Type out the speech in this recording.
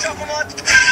çapımı at.